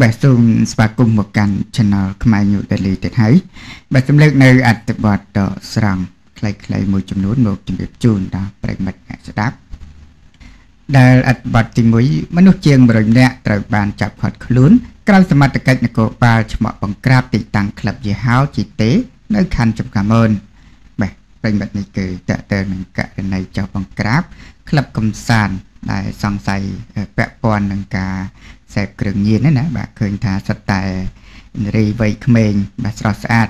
បាទសូមស្វាគមន៍មកកាន់ Channel ខ្មែរ New Daily ទៀតហើយបាទសំលេចនៅអត្ថបទដកស្រង់ខ្លីៗមួយចំនួនមកជម្រាបជូនដល់ប្រិមិត្តអ្នកស្ដាប់ដែលអត្ថបទទី1មនុស្សជាង100នាក់ត្រូវបានចាប់ឃាត់ខ្លួនក្រៅសមត្ថកិច្ចនគរបាលឆ្មក់បង្ក្រាបទីតាំងក្លឹបយេហោជីតេនៅខណ្ឌចំការមនបាទប្រិមិត្តនេះគឺតើតើនឹងករណីចោះបង្ក្រាបក្លឹបកំសាន្ត ដែលសង្ស័យពាក់ព័ន្ធនឹងការសេពគ្រឿងញៀនណាបាទឃើញថាសិតតែឥន្ទ្រីវ័យក្មេងបាទស្រស់ស្អាត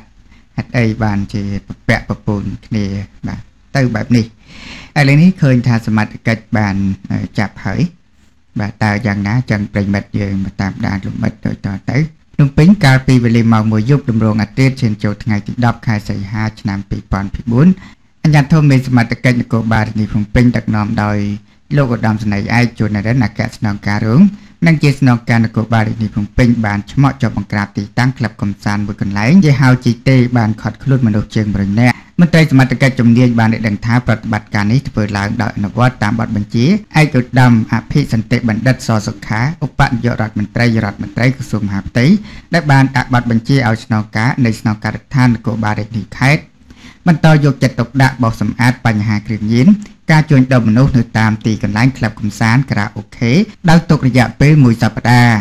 ហេតុអីបានជាប្រពាក់ប្រពូនគ្នាបាទទៅបែបនេះឥឡូវនេះឃើញថាសមត្ថកិច្ចបានចាប់ហើយបាទតើយ៉ាងណាចឹងប្រិមិត្តយើងមកតាមដានលំអិតដូចតទៅភ្នំពេញកាលពីវេលាម៉ោង1យប់តម្រងអាទិត្យឈានចូលថ្ងៃទី10ខែសីហាឆ្នាំ2024អញ្ញាធមមេសមត្ថកិច្ចនគរបាលរាជធានីភ្នំពេញដឹកនាំដោយ លោកឧត្តមសេនីយ៍ឯកជួននរិនអគ្គស្នងការរងនិងជាស្នងការនគរបាលរាជធានីភ្នំពេញបានឆ្មក់ជាប់បង្ក្រាបទីតាំងក្លឹបកំសាន្តមួយកន្លែងជាហៅជីតេបានខត់ខ្លួនមនុស្សជាង100នាក់មន្ត្រីសមត្ថកិច្ចជំនាញបានដឹងថាប្រតិបត្តិការនេះធ្វើឡើងដោយអនុវត្តតាមបទបញ្ជាឯកឧត្តមអភិសន្តិបណ្ឌិតសសុខាឧបនាយករដ្ឋមន្ត្រីរដ្ឋមន្ត្រីក្រសួងមហាផ្ទៃដែលបានដាក់បទបញ្ជាឲ្យស្នងការនៃស្នងការដ្ឋាននគរបាលរាជធានីខេត្តបន្តយកចិត្តទុកដាក់បោះសម្អាតបញ្ហាគ្រឿងញៀន ការជួញដូរមនុស្សនៅតាមទីកន្លែងក្លឹបកំសាន្តការ៉ាអូខេដោយទុករយៈពេល1សប្តាហ៍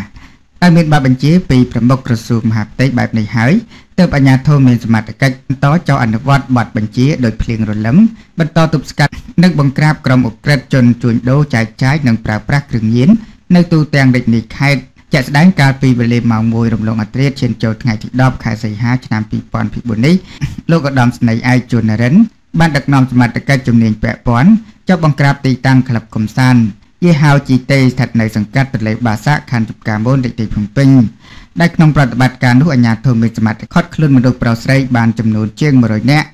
ហើយមានប័ណ្ណបញ្ជាពីប្រមុខក្រសួងមហាផ្ទៃបែបនេះហើយទើបអាជ្ញាធរមានសមត្ថកិច្ចបន្តចោទអនុវត្តប័ណ្ណបញ្ជាដោយភ្លៀងរលឹមបន្តទប់ស្កាត់និងបង្ក្រាបក្រុមអ ுக ្រិតជនជួញដូរចែកចាយនិងប្រើប្រាស់គ្រឿងញៀននៅទូទាំងរាជធានីខេត្តជាក់ស្ដែងកាលពីវេលាម៉ោង1រំលងអត្រាឈានចូលថ្ងៃទី10ខែសីហាឆ្នាំ2024នេះលោកឧត្តមស្នេហ៍ឯកជួននរិន បានដឹកនាំសមត្ថកិច្ចជំនាញពាក់ព័ន្ធចុះបង្ក្រាបទីតាំងក្លឹបកំសាន្តយេហៅជីតេស្ថិតនៅសង្កាត់ទលេបាសាខណ្ឌចំការមូលរាជធានីភ្នំពេញដែលក្នុងប្រតិបត្តិការនោះអាជ្ញាធរមានសមត្ថកិច្ចខត់ខ្លួនមនុស្សប្រុសស្រីបានចំនួនជាង100នាក់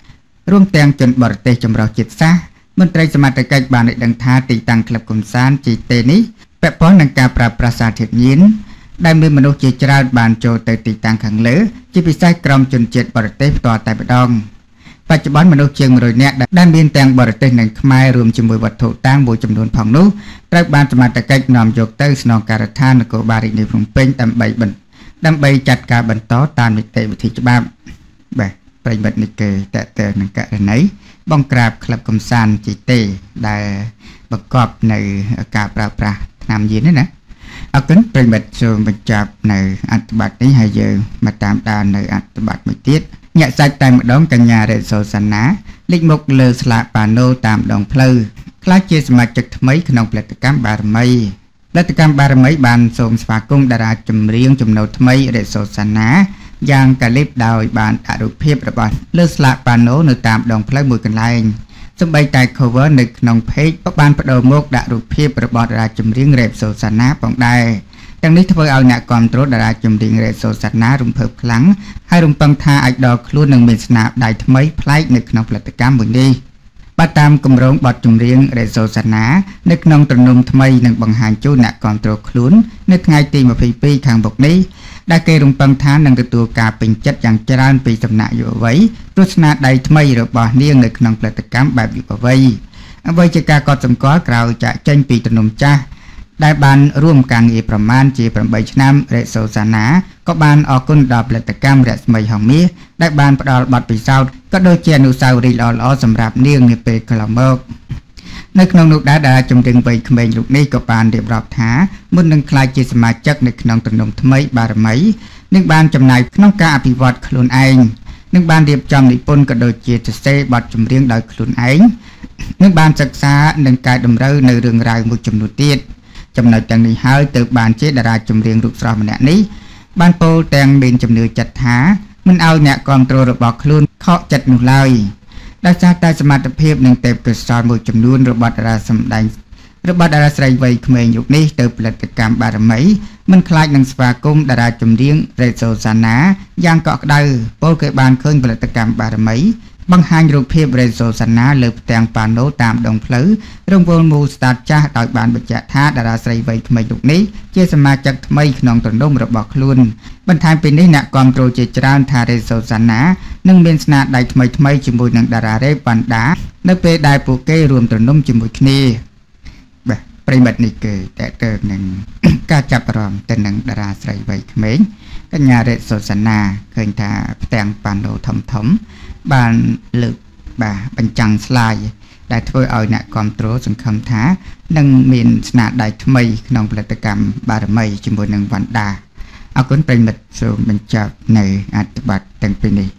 រួមទាំងជនបរទេសចម្រុះជាតិសាសន៍មន្ត្រីសមត្ថកិច្ចបានឲ្យដឹងថាទីតាំងក្លឹបកំសាន្តជីតេនេះពាក់ព័ន្ធនឹងការប្រើប្រាស់សារធាតុញៀនដែលមានមនុស្សជាច្រើនបានចូលទៅទីតាំងខាងលើ ជាពិសេសក្រុមជនជាតិបរទេសផ្ទាល់តែម្ដង បច្ចុប្បន្នមនុស្សជាង100នាក់ដែលមានទាំងបរទេសនិងខ្មែររួមជាមួយវត្ថុតាំងមួយចំនួនផងនោះត្រូវបានសមត្ថកិច្ចនាំយកទៅស្នងការដ្ឋាននគរបាលរាជធានីភ្នំពេញដើម្បីដើម្បីចាត់ការបន្តតាមនីតិវិធីច្បាប់បាទប្រិមិត្តនិកេតតើនឹងករណីបង្ក្រាបក្លឹបកំសាន្តជីតេដែលបង្កប់នៅការប្រើប្រាស់ថ្នាំញៀននេះណាអរគុណប្រិមិត្តចូលបញ្ចប់នៅអត្ថបទនេះហើយយើងមកតាមដាននៅអត្ថបទមួយទៀត ញាក់សាច់តែម្ដងកញ្ញារេសូសាណាលេចមុខលើស្លាកប៉ាណូតាមដងផ្លូវខ្លះជាសមាជិកថ្មីក្នុងផលិតកម្មបារមីផលិតកម្មបារមីបានសូមស្វាគមន៍តារាចម្រៀងចំណូលថ្មីរេសូសាណាយ៉ាងកាលីបដោយបានអរូបភាពរបស់លើស្លាកប៉ាណូនៅតាមដងផ្លូវមួយកន្លែងសម្បីតែ cover នៅក្នុង page ក៏បានបដូរមកដាក់រូបភាពរបស់តារាចម្រៀងរ៉េបសូសាណាផងដែរ ទាំងនេះធ្វើឲ្យអ្នកគ្រប់គ្រងតារាចម្រៀងរ៉េសូសាណារំភើបខ្លាំងហើយរំពឹងថាអាចដល់ខ្លួននឹងមានស្នាដៃថ្មីប្លែកនៅក្នុងផលិតកម្មមួយនេះបើតាមគម្រោងបទចម្រៀងរ៉េសូសាណានៅក្នុងទំនុំថ្មីនឹងបង្ហាញជូនអ្នកគ្រប់គ្រងខ្លួននៅថ្ងៃទី22ខាងមុខនេះដែលគេរំពឹងថានឹងទទួលការពេញចិត្តយ៉ាងច្រើនពីសំណាក់យុវវ័យទស្សនាដៃថ្មីរបស់នាងនៅក្នុងផលិតកម្មបែបយុវវ័យអ្វីជាការកត់សម្គាល់ក្រៅចាក់ចេញពីទំនុំចាស់ ដែលបានរួមការងារប្រមាណជា8ឆ្នាំរេសូសាណាក៏បានអរគុណដល់ផលិតកម្មរស្មីហងមាសដែលបានផ្ដល់បទពិសោធន៍ក៏ដូចជាអនុស្សាវរីយ៍ល្អៗសម្រាប់នាងនាពេលកន្លងមកនៅក្នុងនោះដែរដែលជំនាញវ័យក្មេងរូបនេះក៏បានរៀបរាប់ថាមុននឹងក្លាយជាសមាជិកនៅក្នុងទំនុំថ្មីបារមីនឹងបានចំណាយក្នុងការអភិវឌ្ឍខ្លួនឯងនឹងបានរៀបចំនិពន្ធក៏ដូចជាសរសេរបទចម្រៀងដោយខ្លួនឯងនឹងបានសិក្សានិងកែតម្រូវនៅរឿងរ៉ាវមួយចំនួនទៀត ចំណុចទាំងនេះហើយទៅបានជាតារាចម្រៀងរូបស្រស់ម្នាក់នេះបានពោលទាំងមានជំនឿចិត្តថាមិនឲ្យអ្នកគ្រប់គ្រងរបស់ខ្លួនខកចិត្តនោះឡើយដោយសារតែសមត្ថភាពនិងទេពកោសល្យមួយចំនួនរបស់តារាសម្ដែងរបស់តារាស្រីវ័យក្មេងយុគនេះទៅផលិតកម្មបារមីមិនខ្លាចនឹងស្វាគមន៍តារាចម្រៀងរ៉េសូសាណាយ៉ាងកក់ក្ដៅពលគេបានឃើញផលិតកម្មបារមី បង្ហាញរូបភាពរេសូសាណាលើផ្ទាំងប៉ាណូតាមដងផ្លូវរង្វល់មូស្តាតចាស់ដោយបានបញ្ជាក់ថាតារាស្រីវ័យក្មេងរូបនេះជាសមាជិកថ្មីក្នុងទំនុំរបស់ខ្លួនបន្ថែមពីនេះអ្នកគ្រប់គ្រងជាច្រើនថារេសូសាណានឹងមានស្នាដៃថ្មីថ្មីជាមួយនឹងតារារ៉េវ៉ាន់ដា នៅពេលដែលពួកគេរួមទំនុំជាមួយគ្នា បាទប្រិមិត្តនេះគឺតើតើនឹងការចាប់អារម្មណ៍ទៅនឹងតារាស្រីវ័យក្មេងកញ្ញារិទ្ធសុសនាឃើញថាផ្ទាំងប៉ាណូធំធំ បានលើកបាទបញ្ចាំងស្លាយដែលធ្វើឲ្យអ្នកគ្រប់គ្រងសង្ឃឹមថានឹងមានស្នាដៃថ្មីក្នុងផលិតកម្មបារមីជាមួយនឹងវណ្ណដាអរគុណប្រិមិត្តសូមបញ្ចប់នៅអត្ថបទទាំងពីរនេះ